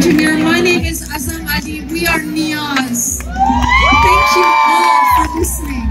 engineer. My name is Azam Ali. We are Niyaz. Thank you all for listening.